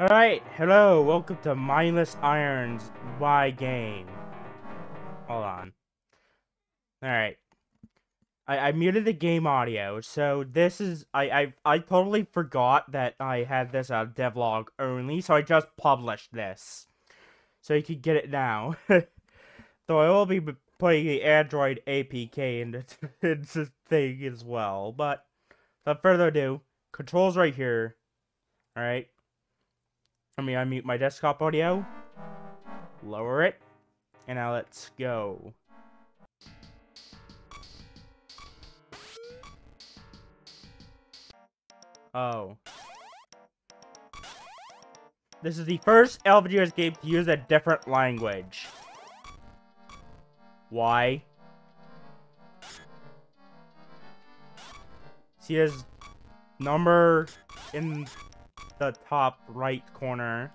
Alright, hello, welcome to Mindless Irons Y game. Hold on. Alright. I, I muted the game audio, so this is I, I I totally forgot that I had this uh devlog only, so I just published this. So you can get it now. Though I will be putting the Android APK into, into thing as well. But without further ado, controls right here. Alright. Let me unmute my desktop audio. Lower it. And now let's go. Oh. This is the first LVGS game to use a different language. Why? See this number in the top right corner.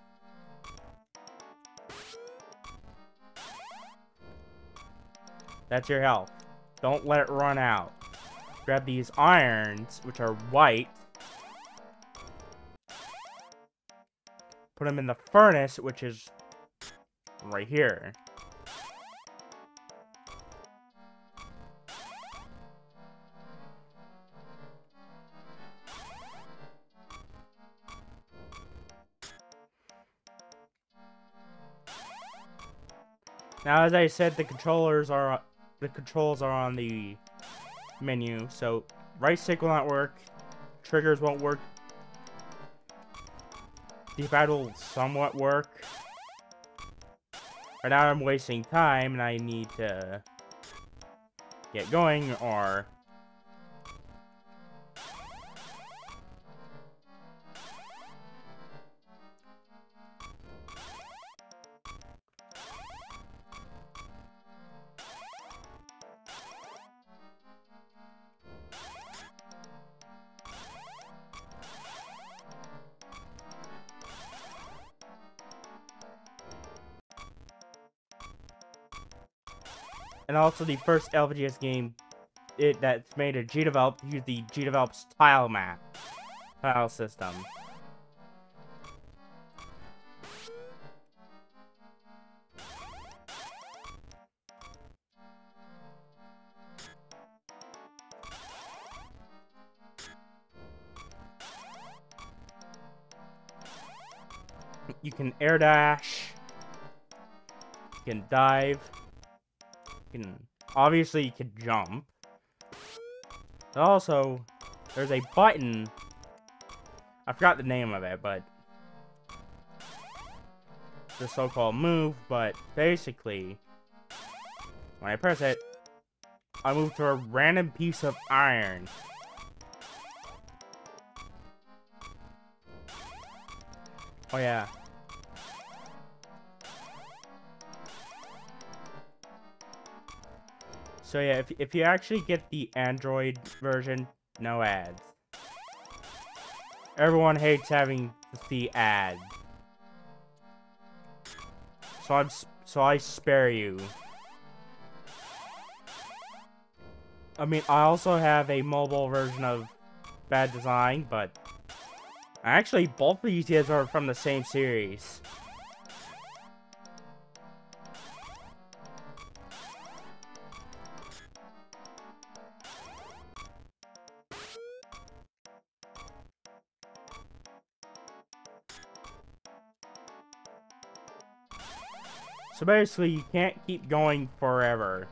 That's your health. Don't let it run out. Grab these irons, which are white. Put them in the furnace, which is right here. Now, as I said, the controllers are the controls are on the menu, so right stick will not work, triggers won't work, the pad will somewhat work. Right now I'm wasting time and I need to get going or and also the first LVGS game it, that's made a GDevelop use the GDevelop's tile map tile system. You can air dash. You can dive can obviously you can jump. But also, there's a button. I forgot the name of it, but the so-called move. But basically, when I press it, I move to a random piece of iron. Oh yeah, So yeah, if, if you actually get the Android version, no ads. Everyone hates having the ads. So I'm so I spare you. I mean, I also have a mobile version of Bad Design, but actually both of these are from the same series. So basically, you can't keep going forever.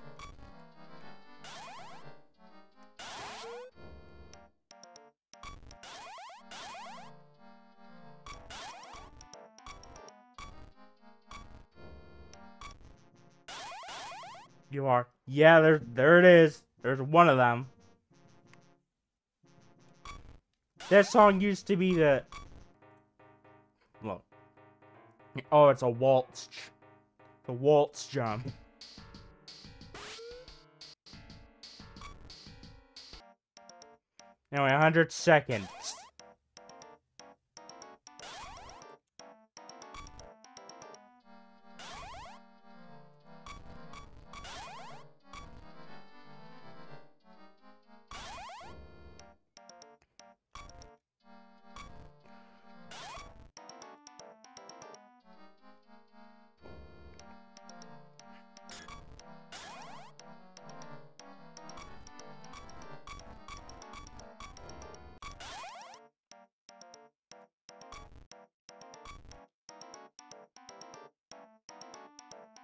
You are. Yeah, there, there it is. There's one of them. That song used to be the... Look. Oh, it's a waltz. The waltz jump. Anyway, 100 seconds.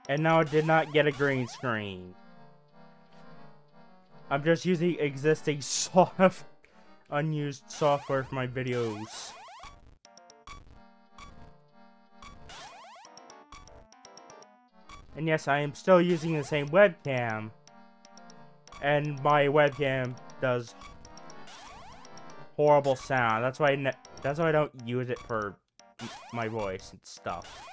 And now I did not get a green screen. I'm just using existing soft, unused software for my videos. And yes, I am still using the same webcam. And my webcam does horrible sound. That's why I that's why I don't use it for my voice and stuff.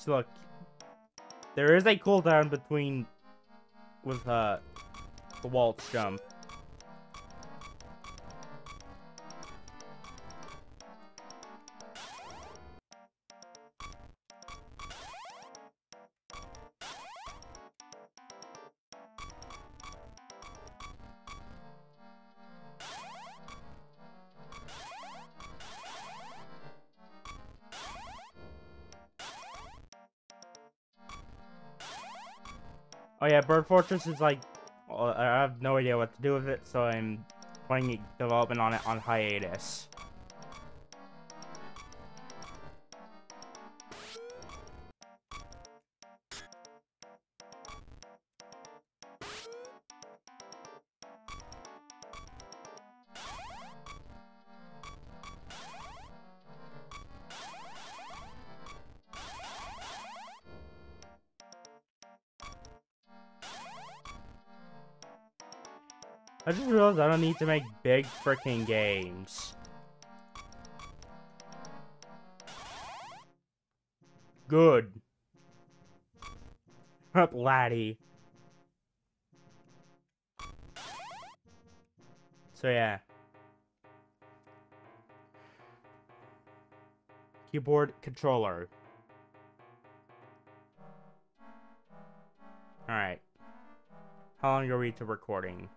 So look, there is a cooldown between with uh the waltz jump. Oh yeah, Bird Fortress is like, well, I have no idea what to do with it, so I'm putting development on it on hiatus. I just realized I don't need to make big freaking games. Good. Up, laddie. So yeah. Keyboard controller. Alright. How long are we to recording?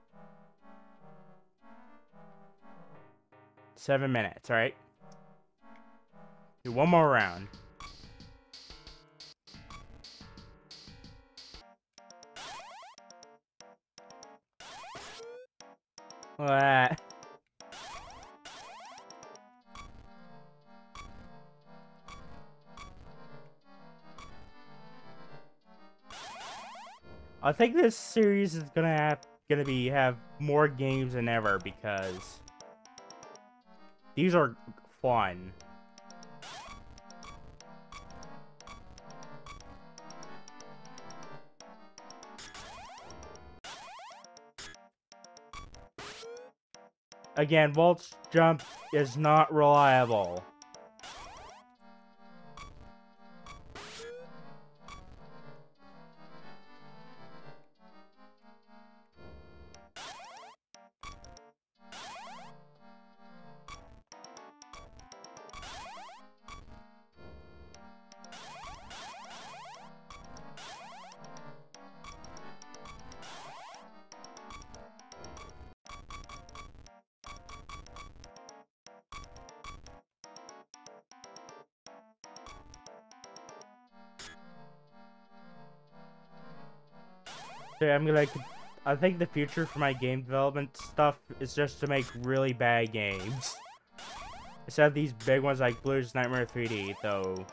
Seven minutes, alright? Do one more round. What? I think this series is gonna have gonna be have more games than ever because these are fun. Again, Waltz Jump is not reliable. I'm gonna, I think the future for my game development stuff is just to make really bad games. Instead of these big ones like Blues Nightmare 3D, though.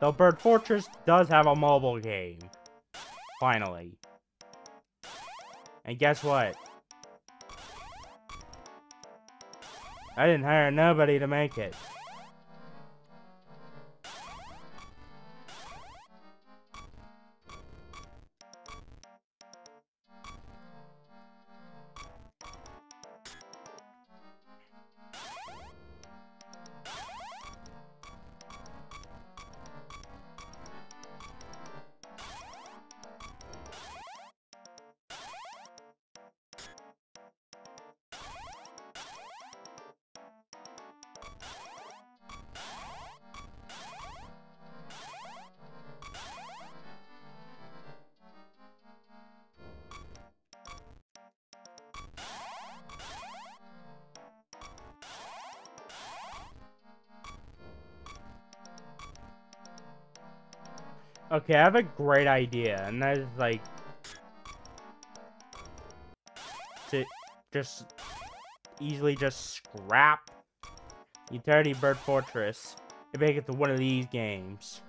Though Bird Fortress does have a mobile game. Finally. And guess what? I didn't hire nobody to make it. Okay, I have a great idea, and that is like to just easily just scrap Eternity Bird Fortress and make it to one of these games.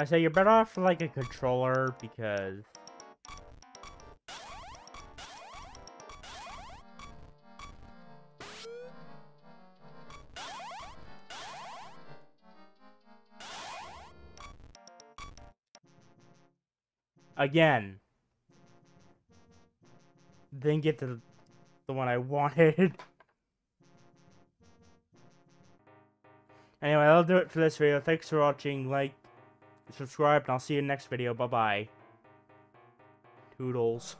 I say you're better off like a controller because Again. Didn't get to the one I wanted. anyway, I'll do it for this video. Thanks for watching. Like, subscribe, and I'll see you in the next video. Bye-bye. Toodles.